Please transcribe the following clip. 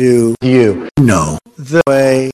Do you know the way?